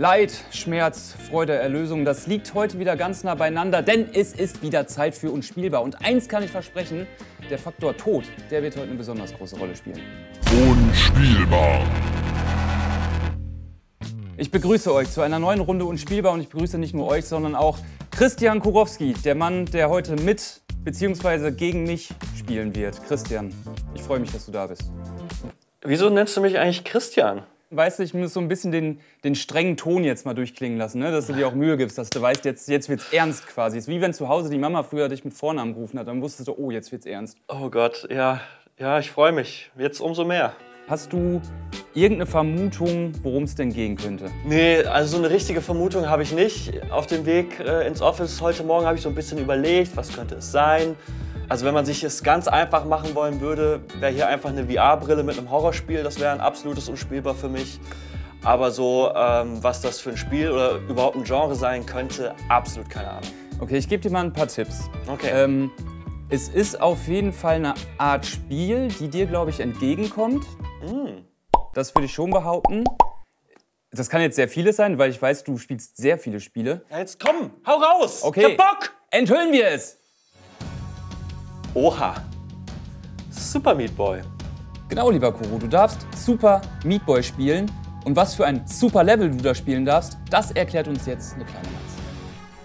Leid, Schmerz, Freude, Erlösung, das liegt heute wieder ganz nah beieinander, denn es ist wieder Zeit für Unspielbar. Und eins kann ich versprechen, der Faktor Tod, der wird heute eine besonders große Rolle spielen. Unspielbar. Ich begrüße euch zu einer neuen Runde Unspielbar und ich begrüße nicht nur euch, sondern auch Christian Kurowski, der Mann, der heute mit bzw. gegen mich spielen wird. Christian, ich freue mich, dass du da bist. Wieso nennst du mich eigentlich Christian? Weißt du, ich muss so ein bisschen den, den strengen Ton jetzt mal durchklingen lassen, ne? dass du dir auch Mühe gibst, dass du weißt, jetzt, jetzt wird's ernst quasi. Es ist wie wenn zu Hause die Mama früher dich mit Vornamen gerufen hat, dann wusstest du, oh, jetzt wird's ernst. Oh Gott, ja, ja, ich freue mich. Jetzt umso mehr. Hast du irgendeine Vermutung, worum es denn gehen könnte? Nee, also so eine richtige Vermutung habe ich nicht. Auf dem Weg äh, ins Office heute Morgen habe ich so ein bisschen überlegt, was könnte es sein. Also wenn man sich es ganz einfach machen wollen würde, wäre hier einfach eine VR-Brille mit einem Horrorspiel. Das wäre ein absolutes Unspielbar für mich. Aber so, ähm, was das für ein Spiel oder überhaupt ein Genre sein könnte, absolut keine Ahnung. Okay, ich gebe dir mal ein paar Tipps. Okay. Ähm, es ist auf jeden Fall eine Art Spiel, die dir, glaube ich, entgegenkommt. Mm. Das würde ich schon behaupten. Das kann jetzt sehr vieles sein, weil ich weiß, du spielst sehr viele Spiele. Ja, jetzt komm, hau raus! Okay. Ich hab Bock! Enthüllen wir es! Oha. Super Meat Boy. Genau, lieber Kuro, du darfst Super Meat Boy spielen. Und was für ein super Level du da spielen darfst, das erklärt uns jetzt eine kleine Max.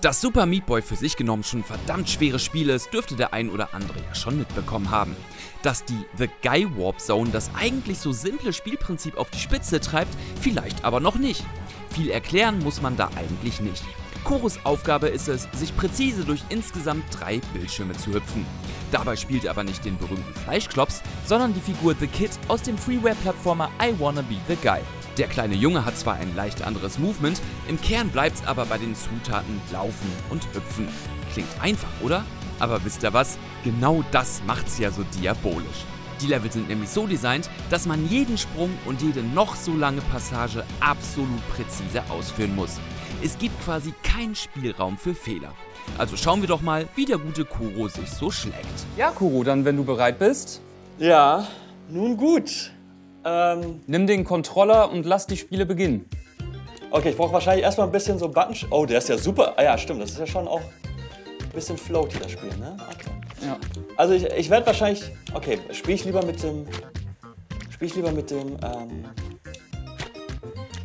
Dass Super Meat Boy für sich genommen schon ein verdammt schweres Spiel ist, dürfte der ein oder andere ja schon mitbekommen haben. Dass die The Guy Warp Zone das eigentlich so simple Spielprinzip auf die Spitze treibt, vielleicht aber noch nicht. Viel erklären muss man da eigentlich nicht. Koros Aufgabe ist es, sich präzise durch insgesamt drei Bildschirme zu hüpfen. Dabei spielt er aber nicht den berühmten Fleischklops, sondern die Figur The Kid aus dem Freeware-Plattformer I Wanna Be The Guy. Der kleine Junge hat zwar ein leicht anderes Movement, im Kern bleibt's aber bei den Zutaten Laufen und Hüpfen. Klingt einfach, oder? Aber wisst ihr was? Genau das macht's ja so diabolisch. Die Level sind nämlich so designt, dass man jeden Sprung und jede noch so lange Passage absolut präzise ausführen muss. Es gibt quasi keinen Spielraum für Fehler. Also schauen wir doch mal, wie der gute Kuro sich so schlägt. Ja, Kuro, dann, wenn du bereit bist, Ja, nun gut. Ähm, nimm den Controller und lass die Spiele beginnen. okay, ich brauche wahrscheinlich erstmal ein bisschen so Button. Oh, der ist ja super. Ah ja, stimmt, das ist ja schon auch ein bisschen floaty, das Spiel, ne? Okay. Ja. Also ich, ich werde wahrscheinlich. Okay, spiele ich lieber mit dem. Spiele ich lieber mit dem. Ähm,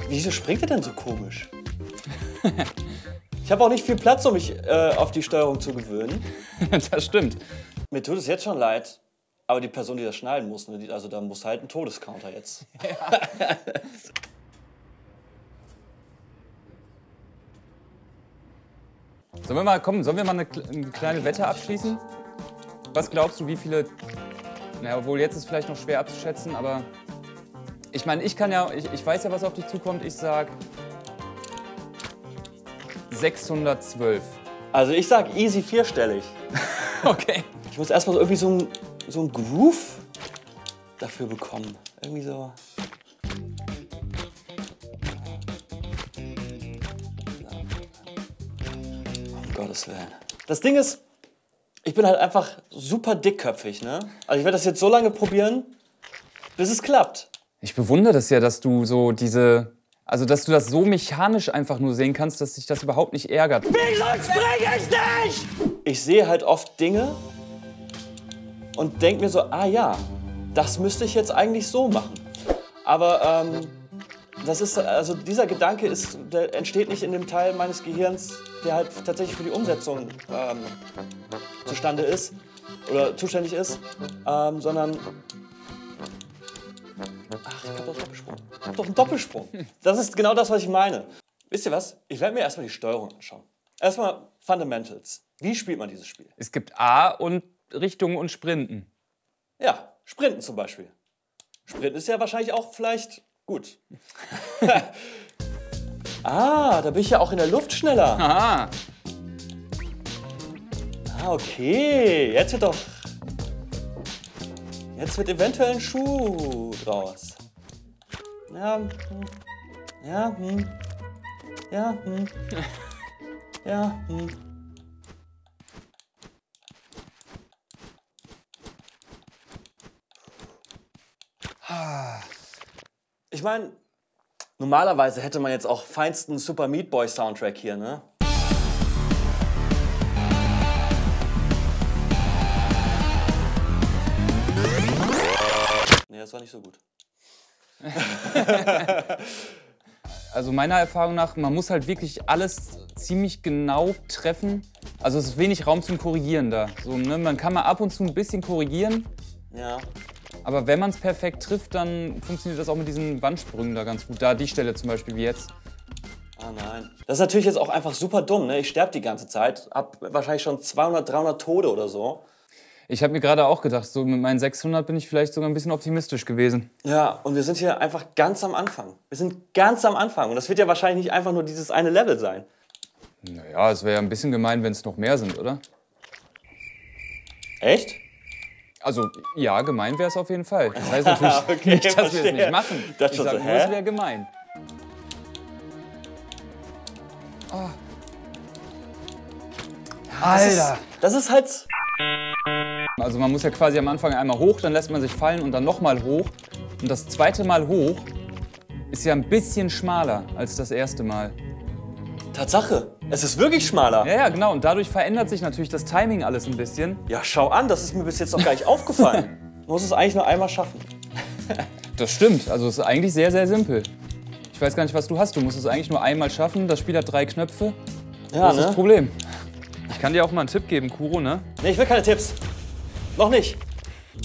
wieso springt er denn so komisch? Ich habe auch nicht viel Platz, um mich äh, auf die Steuerung zu gewöhnen. das stimmt. Mir tut es jetzt schon leid, aber die Person, die das schneiden muss, ne, die, also da muss halt ein Todescounter jetzt. Sollen wir mal, komm, sollen wir mal eine, eine kleine Wette abschließen? Was glaubst du, wie viele. Naja, obwohl jetzt ist vielleicht noch schwer abzuschätzen, aber. Ich meine, ich kann ja. Ich, ich weiß ja, was auf dich zukommt. Ich sag. 612. Also ich sag easy vierstellig. Okay. Ich muss erstmal irgendwie so ein, so ein Groove dafür bekommen. Irgendwie so. Um Gottes Willen. Das Ding ist, ich bin halt einfach super dickköpfig, ne? Also ich werde das jetzt so lange probieren, bis es klappt. Ich bewundere das ja, dass du so diese. Also, dass du das so mechanisch einfach nur sehen kannst, dass sich das überhaupt nicht ärgert. Wieso springe ich nicht? Ich sehe halt oft Dinge und denke mir so, ah ja, das müsste ich jetzt eigentlich so machen. Aber ähm, das ist, also dieser Gedanke ist, der entsteht nicht in dem Teil meines Gehirns, der halt tatsächlich für die Umsetzung ähm, zustande ist oder zuständig ist, ähm, sondern Ach, ich hab doch Doppelsprung. Ich hab doch einen Doppelsprung. Das ist genau das, was ich meine. Wisst ihr was? Ich werde mir erstmal die Steuerung anschauen. Erstmal Fundamentals. Wie spielt man dieses Spiel? Es gibt A und Richtungen und Sprinten. Ja, Sprinten zum Beispiel. Sprinten ist ja wahrscheinlich auch vielleicht gut. ah, da bin ich ja auch in der Luft schneller. Aha. Ah, okay. Jetzt wird doch. Jetzt wird eventuell ein Schuh draus. Ja, hm. ja, hm. Ja, hm. Ja, hm. Ich meine, Normalerweise hätte man jetzt auch feinsten Super Meat Boy Soundtrack hier, ne? Nee, das war nicht so gut. Also meiner Erfahrung nach, man muss halt wirklich alles ziemlich genau treffen. Also es ist wenig Raum zum Korrigieren da. So, ne? Man kann mal ab und zu ein bisschen korrigieren, Ja. aber wenn man es perfekt trifft, dann funktioniert das auch mit diesen Wandsprüngen da ganz gut. Da die Stelle zum Beispiel wie jetzt. Ah nein. Das ist natürlich jetzt auch einfach super dumm, ne? Ich sterbe die ganze Zeit. Hab wahrscheinlich schon 200, 300 Tode oder so. Ich habe mir gerade auch gedacht, so mit meinen 600 bin ich vielleicht sogar ein bisschen optimistisch gewesen. Ja, und wir sind hier einfach ganz am Anfang. Wir sind ganz am Anfang. Und das wird ja wahrscheinlich nicht einfach nur dieses eine Level sein. Naja, es wäre ja ein bisschen gemein, wenn es noch mehr sind, oder? Echt? Also, ja, gemein wäre es auf jeden Fall. Das heißt natürlich Okay, nicht, dass wir es nicht machen. Das ich schon sag so, nur, es wäre gemein. Alter! Das ist halt. Also man muss ja quasi am Anfang einmal hoch, dann lässt man sich fallen und dann nochmal hoch. Und das zweite Mal hoch ist ja ein bisschen schmaler als das erste Mal. Tatsache. Es ist wirklich schmaler. Ja, ja, genau. Und dadurch verändert sich natürlich das Timing alles ein bisschen. Ja, schau an, das ist mir bis jetzt noch gar nicht aufgefallen. Man muss es eigentlich nur einmal schaffen. Das stimmt. Also es ist eigentlich sehr, sehr simpel. Ich weiß gar nicht, was du hast. Du musst es eigentlich nur einmal schaffen. Das Spiel hat drei Knöpfe. Ja, Das ist das ne? Problem. Ich kann dir auch mal einen Tipp geben, Kuro, ne? Nee, ich will keine Tipps. Noch nicht.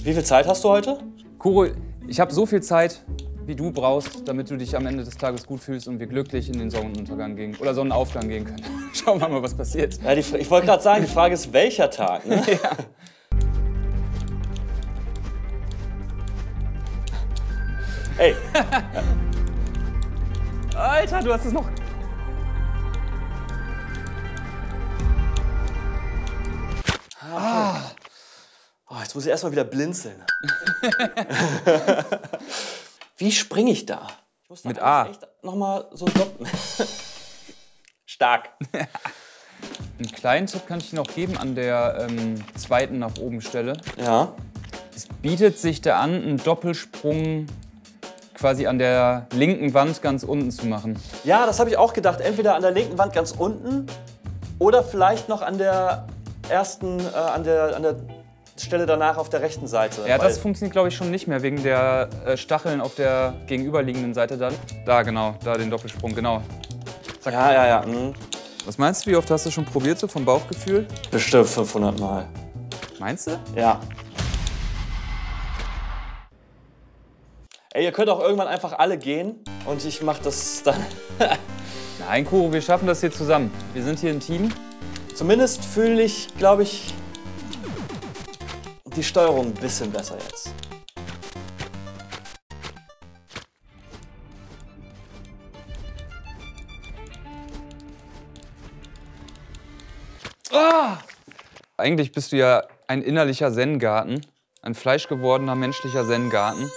Wie viel Zeit hast du heute? Kuro, ich habe so viel Zeit, wie du brauchst, damit du dich am Ende des Tages gut fühlst und wir glücklich in den Sonnenuntergang gehen oder Sonnenaufgang gehen können. Schauen wir mal, was passiert. Ja, die, ich wollte gerade sagen, die Frage ist, welcher Tag? Ne? Ey, Alter, du hast es noch. oh, jetzt muss ich erstmal wieder blinzeln. Wie springe ich da? Ich Mit A. Nochmal so stoppen. Stark. Einen kleinen Tipp kann ich dir noch geben an der ähm, zweiten nach oben Stelle. Ja. Es bietet sich da an, einen Doppelsprung quasi an der linken Wand ganz unten zu machen. Ja, das habe ich auch gedacht. Entweder an der linken Wand ganz unten oder vielleicht noch an der ersten, äh, an, der, an der Stelle danach auf der rechten Seite. Ja, das funktioniert glaube ich schon nicht mehr wegen der äh, Stacheln auf der gegenüberliegenden Seite dann. Da genau, da den Doppelsprung, genau. Ja, ja, ja. mhm. Was meinst du, wie oft hast du schon probiert, so vom Bauchgefühl? Bestimmt 500 Mal. Meinst du? Ja. Ey, ihr könnt auch irgendwann einfach alle gehen und ich mach das dann. Nein, Kuro, wir schaffen das hier zusammen. Wir sind hier ein Team. Zumindest fühle ich, glaube ich, die Steuerung ein bisschen besser jetzt. Eigentlich bist du ja ein innerlicher Zen-Garten. Ein fleischgewordener menschlicher Zen-Garten.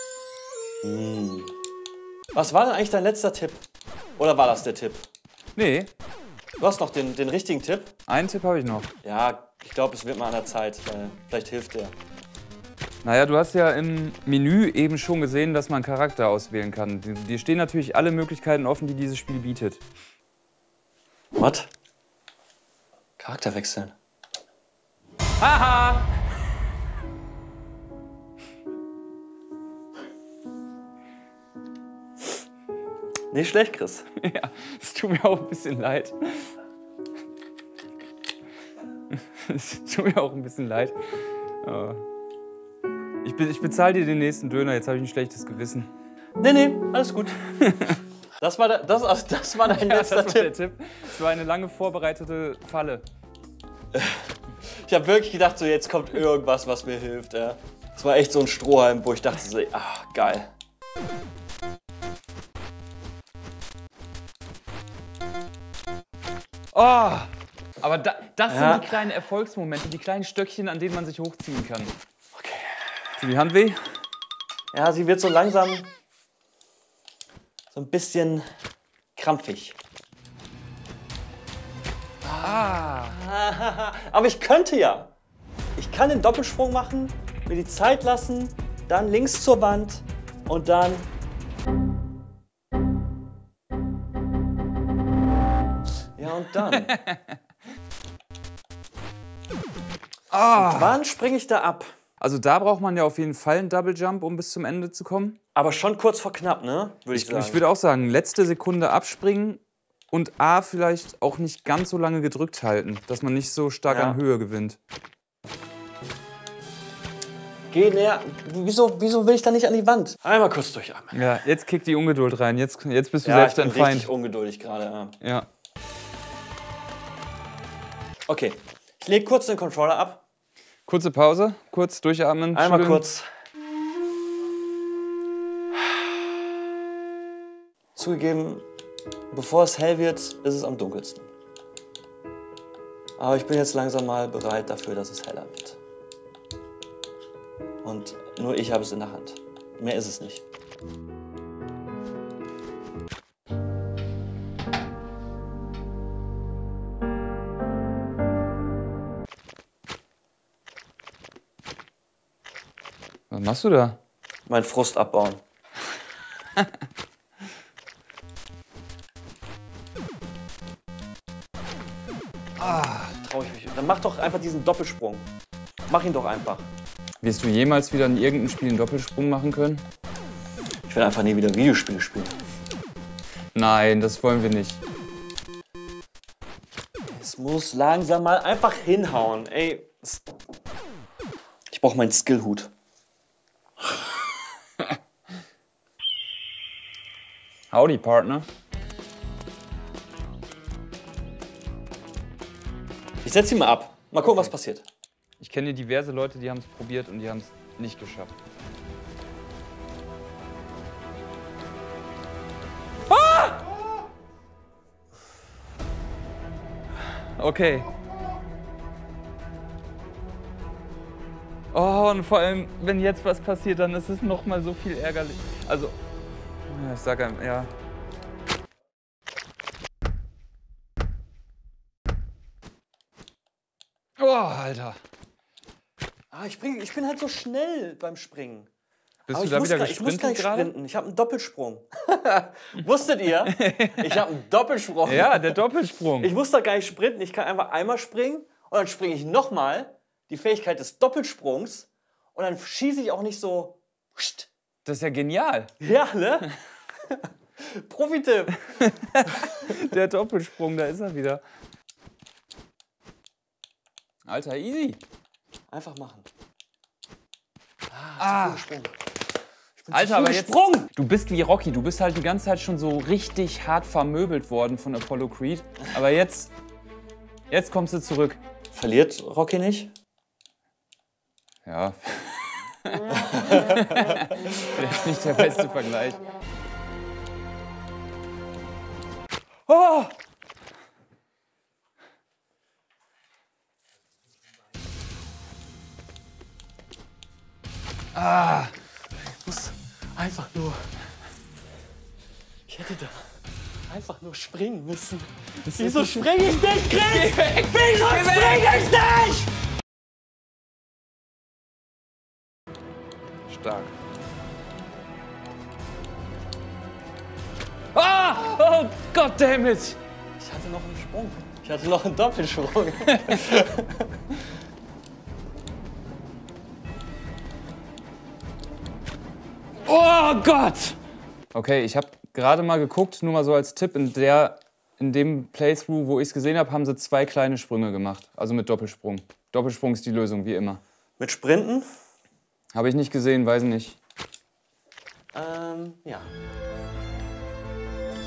Was war denn eigentlich dein letzter Tipp? Oder war das der Tipp? Nee, Du hast noch den, den richtigen Tipp? einen Tipp habe ich noch. Ja, ich glaube, es wird mal an der Zeit. Äh, vielleicht hilft der. Naja, du hast ja im Menü eben schon gesehen, dass man Charakter auswählen kann. Dir- stehen natürlich alle Möglichkeiten offen, die dieses Spiel bietet. Was? Charakter wechseln. Haha! Nicht schlecht, Chris. Ja, es tut mir auch ein bisschen leid. Es tut mir auch ein bisschen leid. Aber Ich, be ich bezahle dir den nächsten Döner, jetzt habe ich ein schlechtes Gewissen. Nee, nee, alles gut. Das war, der, das, also das war dein Ja, letzter das war Tipp. Tipp. Es war eine lange vorbereitete Falle. Ich habe wirklich gedacht, so jetzt kommt irgendwas, was mir hilft. Ja. Das war echt so ein Strohhalm, wo ich dachte, so, ah, geil. Oh! Aber da, das Ja. sind die kleinen Erfolgsmomente, die kleinen Stöckchen, an denen man sich hochziehen kann. Okay. Tut die Hand weh? Ja, sie wird so langsam so ein bisschen krampfig. Ah. Aber ich könnte ja. Ich kann den Doppelsprung machen, mir die Zeit lassen, dann links zur Wand und dann. Ja, und dann? Wann springe ich da ab? Also da braucht man ja auf jeden Fall einen Double Jump, um bis zum Ende zu kommen. Aber schon kurz vor knapp, ne? Würde ich, sagen. Ich würde auch sagen, letzte Sekunde abspringen und A vielleicht auch nicht ganz so lange gedrückt halten, dass man nicht so stark Ja. an Höhe gewinnt. Geh näher. Wieso, wieso will ich da nicht an die Wand? Einmal kurz durchatmen. Ja, jetzt kickt die Ungeduld rein. Jetzt, jetzt bist du Ja, ich selbst bin dein Feind. richtig ungeduldig gerade. Ja. Ja. Okay, ich lege kurz den Controller ab. Kurze Pause, kurz durchatmen. Einmal schütteln. kurz. Zugegeben, bevor es hell wird, ist es am dunkelsten. Aber ich bin jetzt langsam mal bereit dafür, dass es heller wird. Und nur ich habe es in der Hand. Mehr ist es nicht. Machst du da? Mein Frust abbauen. ah, trau ich mich. Dann mach doch einfach diesen Doppelsprung. Mach ihn doch einfach. Wirst du jemals wieder in irgendeinem Spiel einen Doppelsprung machen können? Ich will einfach nie wieder Videospiele spielen. Nein, das wollen wir nicht. Es muss langsam mal einfach hinhauen. Ey, ich brauche meinen Skillhut. Howdy, Partner. Ich setze ihn mal ab. Mal gucken, was passiert. Ich kenne diverse Leute, die haben es probiert und die haben es nicht geschafft. Ah! Okay. Oh, und vor allem, wenn jetzt was passiert, dann ist es noch mal so viel ärgerlich. Also, ich sag einem, ja. Oh, Alter. Ah, ich, spring, ich bin halt so schnell beim Springen. Bist Aber du da wieder gar, ich muss gesprintet nicht gerade? sprinten. Ich habe einen Doppelsprung. Wusstet ihr? Ich habe einen Doppelsprung. Ja, der Doppelsprung. Ich muss da gar nicht sprinten. Ich kann einfach einmal springen und dann springe ich nochmal. Die Fähigkeit des Doppelsprungs. Und dann schieße ich auch nicht so. Das ist ja genial. Ja, ne? Profi-Tipp. Der Doppelsprung, da ist er wieder. Alter, easy. Einfach machen. Ah, Sprung. Alter, aber jetzt. Sprung! Du bist wie Rocky. Du bist halt die ganze Zeit schon so richtig hart vermöbelt worden von Apollo Creed. Aber jetzt. Jetzt kommst du zurück. Verliert Rocky nicht? Ja. Vielleicht nicht der beste Vergleich. Oh! muss einfach nur. Ich hätte da einfach nur springen müssen. Wieso springe ich nicht, Chris? Wieso springe ich nicht? Gott damn it! Ich hatte noch einen Sprung. Ich hatte noch einen Doppelsprung. Oh Gott! Okay, ich habe gerade mal geguckt, nur mal so als Tipp, in, der, in dem Playthrough, wo ich es gesehen habe, haben sie zwei kleine Sprünge gemacht. Also mit Doppelsprung. Doppelsprung ist die Lösung, wie immer. Mit Sprinten? Habe ich nicht gesehen, weiß nicht. Ähm, ja.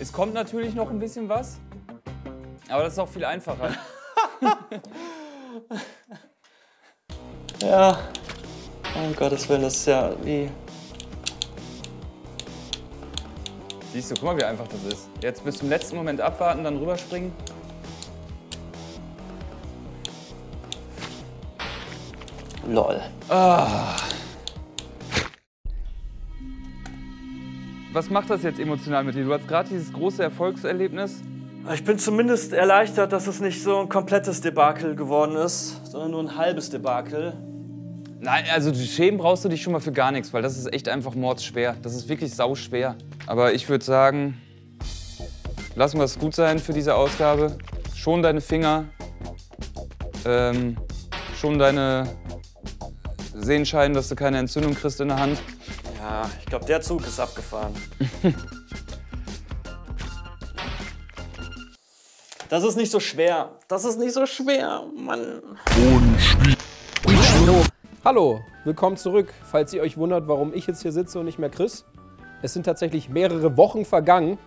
Es kommt natürlich noch ein bisschen was, aber das ist auch viel einfacher. ja. Oh Gottes Willen, das ist ja wie. Siehst du, guck mal, wie einfach das ist. Jetzt bis zum letzten Moment abwarten, dann rüberspringen. Lol. Ah. Was macht das jetzt emotional mit dir? Du hast gerade dieses große Erfolgserlebnis. Ich bin zumindest erleichtert, dass es nicht so ein komplettes Debakel geworden ist, sondern nur ein halbes Debakel. Nein, also schämen brauchst du dich schon mal für gar nichts, weil das ist echt einfach mordsschwer. Das ist wirklich sauschwer. Aber ich würde sagen, lassen wir es gut sein für diese Ausgabe. Schon deine Finger, ähm, schon deine Sehenscheiden, dass du keine Entzündung kriegst in der Hand. Ja, ich glaube, der Zug ist abgefahren. das ist nicht so schwer. Das ist nicht so schwer, Mann. Hallo, willkommen zurück. Falls ihr euch wundert, warum ich jetzt hier sitze und nicht mehr Chris. Es sind tatsächlich mehrere Wochen vergangen,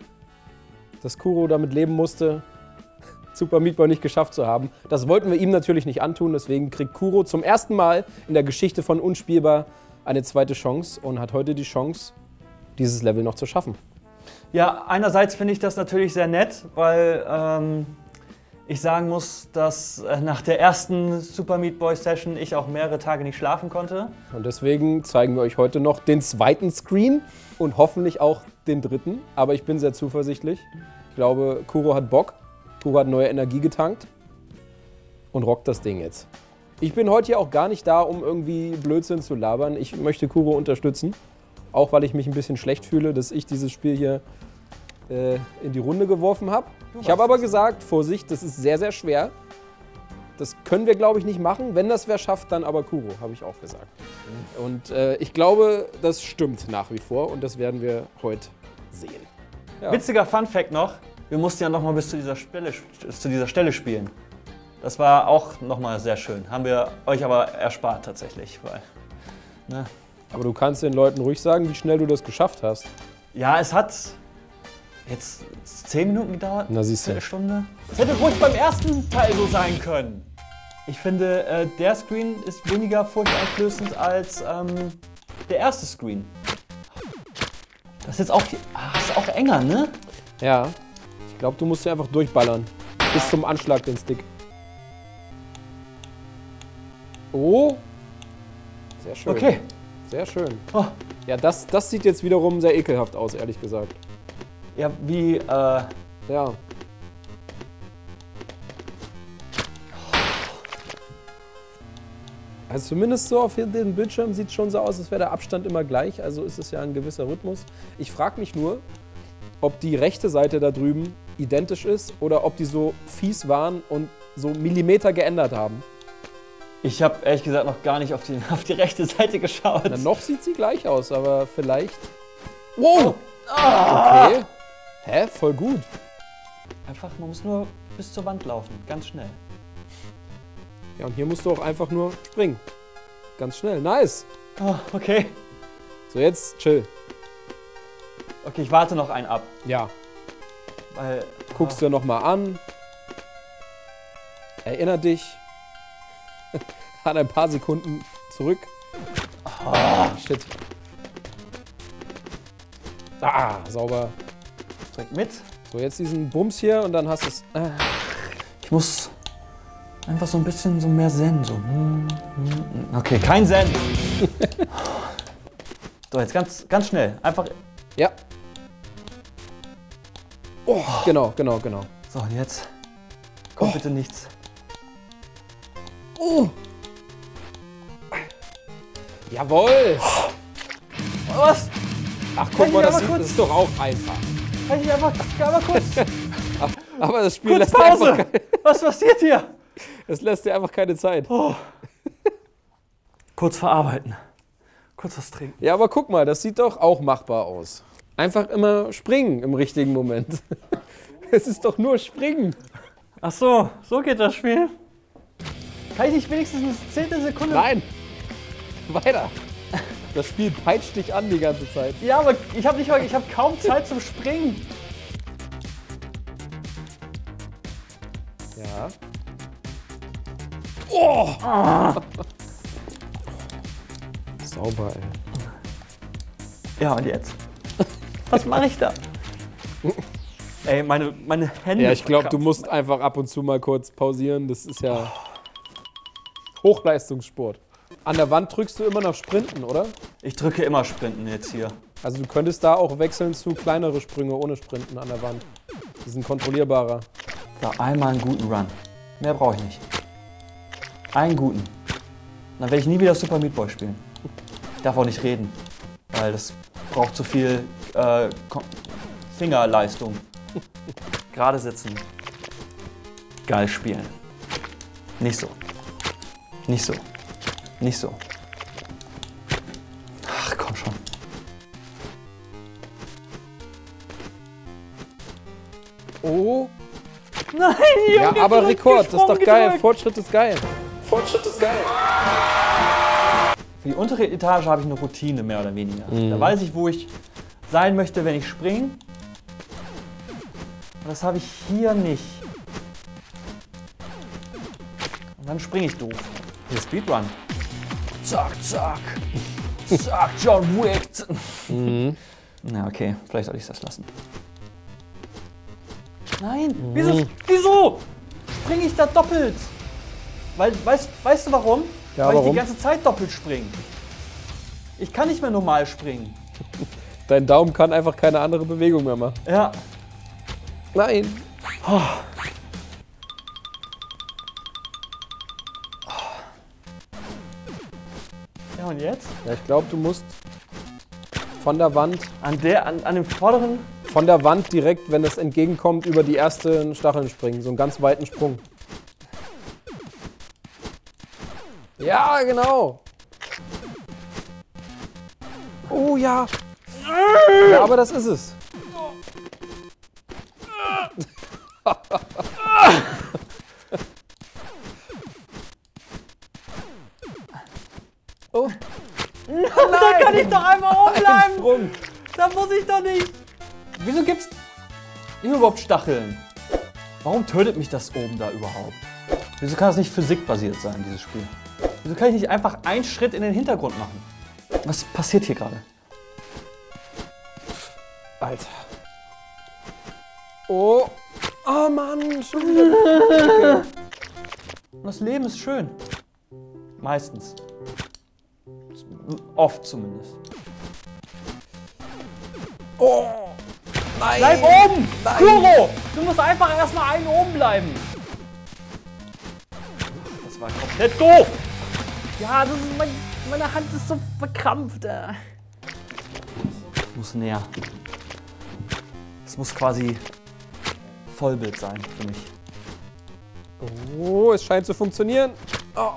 dass Kuro damit leben musste, Super Meat Boy nicht geschafft zu haben. Das wollten wir ihm natürlich nicht antun, deswegen kriegt Kuro zum ersten Mal in der Geschichte von Unspielbar eine zweite Chance und hat heute die Chance, dieses Level noch zu schaffen. Ja, einerseits finde ich das natürlich sehr nett, weil ähm, ich sagen muss, dass äh, nach der ersten Super Meat Boy Session ich auch mehrere Tage nicht schlafen konnte. Und deswegen zeigen wir euch heute noch den zweiten Screen und hoffentlich auch den dritten. Aber ich bin sehr zuversichtlich. Ich glaube, Kuro hat Bock. Kuro hat neue Energie getankt und rockt das Ding jetzt. Ich bin heute hier auch gar nicht da, um irgendwie Blödsinn zu labern. Ich möchte Kuro unterstützen. Auch weil ich mich ein bisschen schlecht fühle, dass ich dieses Spiel hier äh, in die Runde geworfen habe. Ich habe aber gesagt, Vorsicht, das ist sehr, sehr schwer. Das können wir, glaube ich, nicht machen. Wenn das wer schafft, dann aber Kuro, habe ich auch gesagt. Und äh, ich glaube, das stimmt nach wie vor und das werden wir heute sehen. Ja. Witziger Fun Fact noch: Wir mussten ja noch mal bis zu dieser, Stelle, zu dieser Stelle spielen. Das war auch noch mal sehr schön. Haben wir euch aber erspart tatsächlich, weil. Ne? Aber du kannst den Leuten ruhig sagen, wie schnell du das geschafft hast. Ja, es hat jetzt zehn Minuten gedauert. Na, siehst du. Eine Stunde. Das hätte ruhig beim ersten Teil so sein können. Ich finde, äh, der Screen ist weniger furchteinflößend als ähm, der erste Screen. Das ist jetzt auch, ah, ist auch enger, ne? Ja. Ich glaube, du musst hier einfach durchballern. Bis zum Anschlag den Stick. Oh. Sehr schön. Okay. Sehr schön. Oh. Ja, das, das sieht jetzt wiederum sehr ekelhaft aus, ehrlich gesagt. Ja, wie, äh, Ja. Also zumindest so auf dem Bildschirm sieht es schon so aus, als wäre der Abstand immer gleich. Also ist es ja ein gewisser Rhythmus. Ich frage mich nur, ob die rechte Seite da drüben identisch ist oder ob die so fies waren und so Millimeter geändert haben. Ich habe ehrlich gesagt noch gar nicht auf die, auf die rechte Seite geschaut. Na, noch sieht sie gleich aus, aber vielleicht. Wow! Okay. Hä? Voll gut. Einfach, man muss nur bis zur Wand laufen, ganz schnell. Ja, und hier musst du auch einfach nur springen. Ganz schnell. Nice. Oh, okay. So, jetzt chill. Okay, ich warte noch einen ab, Ja. weil Guckst dir nochmal an. Erinner dich an ein paar Sekunden zurück. Shit. Ah, sauber. direkt mit. So, jetzt diesen Bums hier und dann hast du es. Äh, Ich muss einfach so ein bisschen so mehr Zen. So. hm, hm, Okay, kein Zen. so, jetzt ganz, ganz schnell. Einfach. ja. Oh, genau, genau, genau. So, und jetzt. Kommt bitte nichts. Jawohl! Was? Ach, guck mal, das, sieht, das ist doch auch einfach. Kann ich einfach, einmal kurz, Aber das Spiel kurz lässt, dir einfach, Pause. keine- Was passiert hier? es lässt dir einfach keine Zeit. Kurz verarbeiten. Kurz was trinken. Ja, aber guck mal, das sieht doch auch machbar aus. Einfach immer springen im richtigen Moment. Es ist doch nur springen. Ach so, so geht das Spiel. Kann ich nicht wenigstens eine zehnte Sekunde? Nein! Weiter! Das Spiel peitscht dich an die ganze Zeit. Ja, aber ich habe nicht mal, ich habe kaum Zeit zum Springen. Ja. Oh! Sauber, ey. Ja, und jetzt? Was mache ich da? Ey, meine, meine Hände. Ja, ich glaube, du musst einfach ab und zu mal kurz pausieren. Das ist ja Hochleistungssport. An der Wand drückst du immer noch Sprinten, oder? Ich drücke immer Sprinten jetzt hier. Also du könntest da auch wechseln zu kleinere Sprünge ohne Sprinten an der Wand. Die sind kontrollierbarer. Da einmal einen guten Run. Mehr brauche ich nicht. Einen guten. Dann werde ich nie wieder Super Meat Boy spielen. Ich darf auch nicht reden, weil das braucht zu viel äh, Fingerleistung. Gerade sitzen. Geil spielen. Nicht so. Nicht so. Nicht so. Ach, komm schon. Oh. Nein, Ja, aber Rekord, das ist doch geil. Fortschritt ist geil. Für die untere Etage habe ich eine Routine, mehr oder weniger. Da weiß ich, wo ich sein möchte, wenn ich springe. Und das habe ich hier nicht. Und dann springe ich doof. Hier Speedrun. Zack, zack. Zack, John Wick. Na, okay, vielleicht sollte ich das lassen. Nein, wieso? Wieso? Springe ich da doppelt? Weil, weißt, weißt du warum? Ja, Weil ich warum? die ganze Zeit doppelt springe. Ich kann nicht mehr normal springen. Dein Daumen kann einfach keine andere Bewegung mehr machen. Ja. Nein. Ja, jetzt? Ja, ich glaube, du musst von der Wand, An der, an, an dem vorderen. von der Wand direkt, wenn es entgegenkommt, über die ersten Stacheln springen. So einen ganz weiten Sprung. Ja, genau. Oh ja. Ja, aber das ist es. kann ich doch einmal oben bleiben. Sprung. Da muss ich doch nicht. Wieso gibt's hier überhaupt Stacheln? Warum tötet mich das oben da überhaupt? Wieso kann das nicht physikbasiert sein, dieses Spiel? Wieso kann ich nicht einfach einen Schritt in den Hintergrund machen? Was passiert hier gerade? Alter. Oh. Oh Mann, schon wieder. Das Leben ist schön. Meistens. Oft zumindest. Oh. Nein. Bleib oben! Kuro! Du musst einfach erstmal einen oben bleiben. Das war komplett doof. Ja, das ist mein, meine Hand ist so verkrampft. Äh. Ich muss näher. Es muss quasi Vollbild sein für mich. Oh, es scheint zu funktionieren. Oh.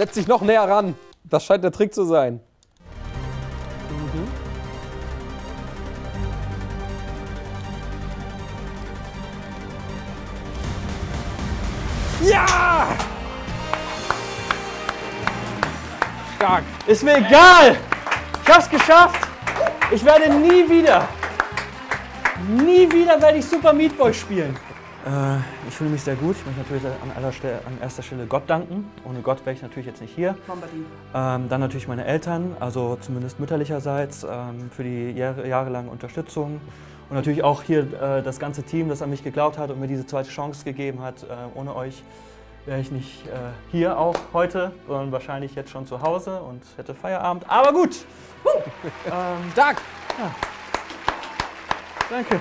Setz dich noch näher ran. Das scheint der Trick zu sein. Ja! Stark. Ist mir egal! Ich hab's geschafft! Ich werde nie wieder, nie wieder werde ich Super Meat Boy spielen. Äh, ich fühle mich sehr gut. Ich möchte natürlich an, Stelle, an erster Stelle Gott danken. Ohne Gott wäre ich natürlich jetzt nicht hier. Ähm, dann natürlich meine Eltern, also zumindest mütterlicherseits, ähm, für die Jahre, jahrelange Unterstützung. Und natürlich auch hier äh, das ganze Team, das an mich geglaubt hat und mir diese zweite Chance gegeben hat. Äh, ohne euch wäre ich nicht äh, hier auch heute, sondern wahrscheinlich jetzt schon zu Hause und hätte Feierabend. Aber gut! ähm, Stark. danke.